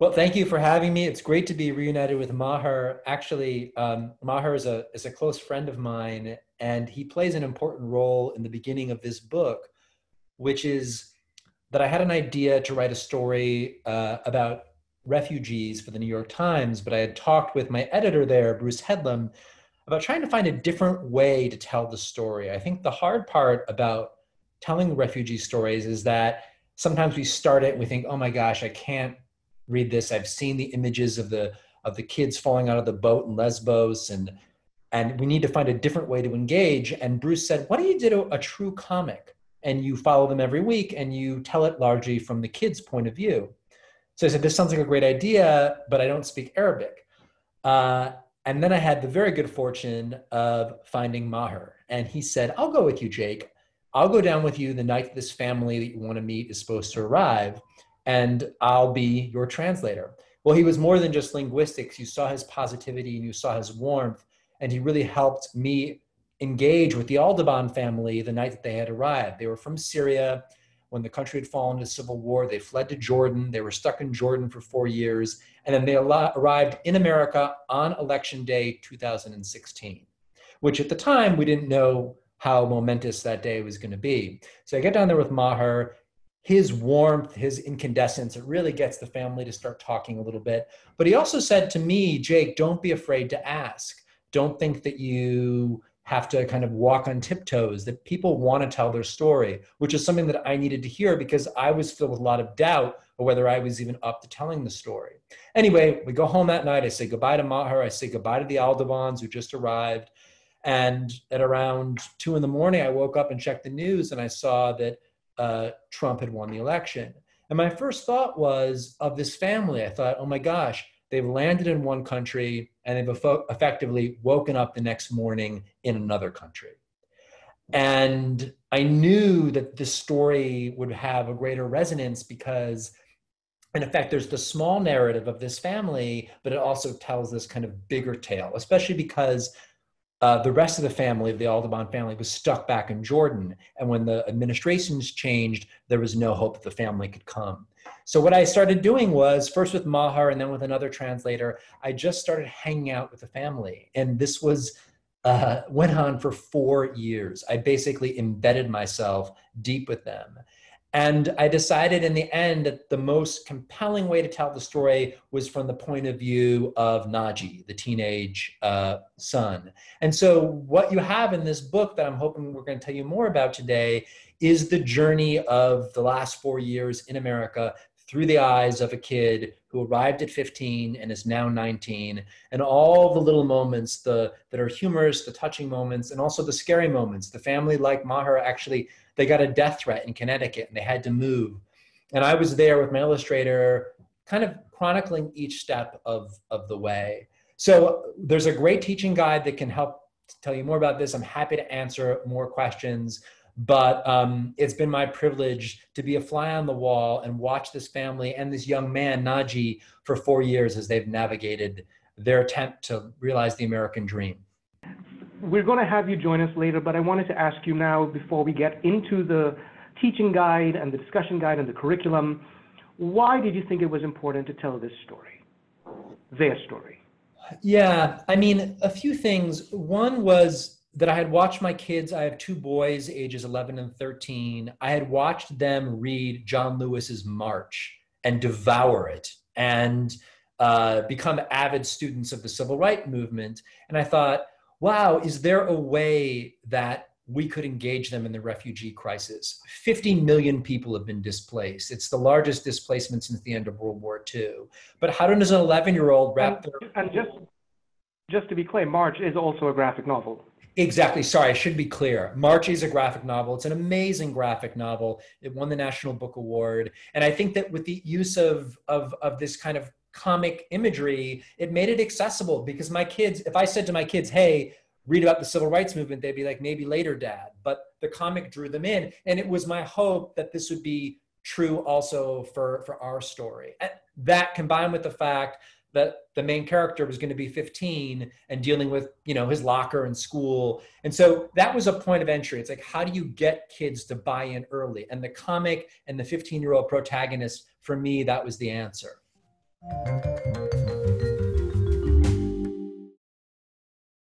Well, thank you for having me. It's great to be reunited with Maher. Actually, um, Maher is a, is a close friend of mine, and he plays an important role in the beginning of this book, which is that I had an idea to write a story uh, about refugees for the New York Times, but I had talked with my editor there, Bruce Headlam, about trying to find a different way to tell the story. I think the hard part about telling refugee stories is that sometimes we start it and we think, oh my gosh, I can't read this. I've seen the images of the of the kids falling out of the boat in Lesbos and and we need to find a different way to engage. And Bruce said, why don't you do a, a true comic and you follow them every week and you tell it largely from the kids' point of view. So I said, this sounds like a great idea, but I don't speak Arabic. Uh, and then I had the very good fortune of finding Maher. And he said, I'll go with you, Jake. I'll go down with you the night this family that you want to meet is supposed to arrive, and I'll be your translator. Well, he was more than just linguistics. You saw his positivity and you saw his warmth, and he really helped me engage with the Aldabaan family the night that they had arrived. They were from Syria. When the country had fallen into civil war, they fled to Jordan. They were stuck in Jordan for four years. And then they arrived in America on election day 2016, which at the time we didn't know how momentous that day was going to be. So I get down there with Maher. His warmth, his incandescence, it really gets the family to start talking a little bit. But he also said to me, Jake, don't be afraid to ask. Don't think that you have to kind of walk on tiptoes, that people want to tell their story, which is something that I needed to hear because I was filled with a lot of doubt of whether I was even up to telling the story. Anyway, we go home that night. I say goodbye to Maher. I say goodbye to the Aldabaans who just arrived. And at around two in the morning, I woke up and checked the news and I saw that uh, Trump had won the election. And my first thought was of this family. I thought, oh my gosh, they've landed in one country and they've effectively woken up the next morning in another country. And I knew that this story would have a greater resonance because, in effect, there's the small narrative of this family, but it also tells this kind of bigger tale, especially because uh, the rest of the family the Aldabaan family was stuck back in Jordan. And when the administrations changed, there was no hope that the family could come. So what I started doing was first with Maher and then with another translator, I just started hanging out with the family. And this was uh, went on for four years. I basically embedded myself deep with them. And I decided in the end that the most compelling way to tell the story was from the point of view of Naji, the teenage uh, son. And so, what you have in this book that I'm hoping we're going to tell you more about today is the journey of the last four years in America through the eyes of a kid who arrived at 15 and is now 19 and all the little moments the that are humorous the touching moments and also the scary moments the family like maher actually they got a death threat in Connecticut and they had to move. And I was there with my illustrator, kind of chronicling each step of, of the way. So there's a great teaching guide that can help tell you more about this. I'm happy to answer more questions. But um, it's been my privilege to be a fly on the wall and watch this family and this young man, Naji, for four years as they've navigated their attempt to realize the American dream we're going to have you join us later, but I wanted to ask you now, before we get into the teaching guide and the discussion guide and the curriculum, why did you think it was important to tell this story, their story? Yeah, I mean, a few things. One was that I had watched my kids, I have two boys, ages 11 and 13. I had watched them read John Lewis's March and devour it and uh, become avid students of the civil rights movement. And I thought, wow, is there a way that we could engage them in the refugee crisis? 50 million people have been displaced. It's the largest displacement since the end of World War II. But how does an 11 year old wrap and, their. And just, just to be clear, March is also a graphic novel. Exactly. Sorry, I should be clear. March is a graphic novel. It's an amazing graphic novel. It won the National Book Award. And I think that with the use of, of, of this kind of comic imagery, it made it accessible because my kids, if I said to my kids, hey, read about the civil rights movement, they'd be like, maybe later, dad. But the comic drew them in. And it was my hope that this would be true also for, for our story. And that combined with the fact that the main character was going to be 15 and dealing with you know his locker and school. And so that was a point of entry. It's like how do you get kids to buy in early? And the comic and the 15 year old protagonist for me that was the answer.